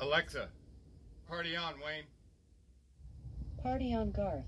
Alexa, party on, Wayne. Party on Garth.